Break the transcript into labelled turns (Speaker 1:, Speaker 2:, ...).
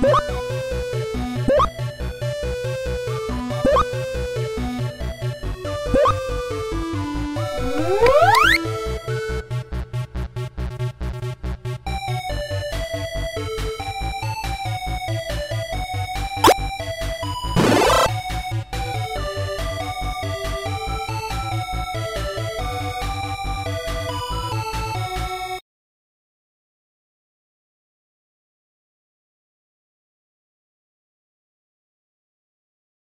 Speaker 1: Bye.